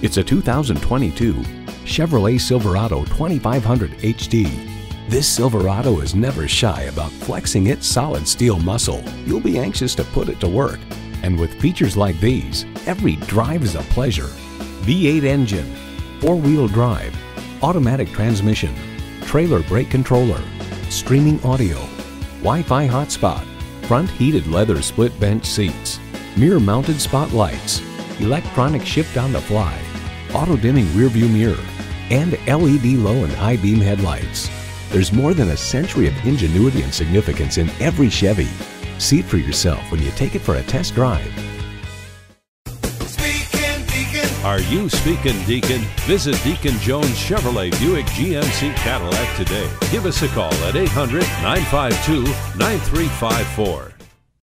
It's a 2022 Chevrolet Silverado 2500 HD. This Silverado is never shy about flexing its solid steel muscle. You'll be anxious to put it to work. And with features like these, every drive is a pleasure. V8 engine, four-wheel drive, automatic transmission, trailer brake controller, streaming audio, Wi-Fi hotspot, front heated leather split bench seats, mirror mounted spotlights, electronic shift on the fly, auto dimming rearview mirror, and LED low and high beam headlights. There's more than a century of ingenuity and significance in every Chevy. See it for yourself when you take it for a test drive. Are you speaking Deacon? Visit Deacon Jones Chevrolet Buick GMC Cadillac today. Give us a call at 800 952 9354.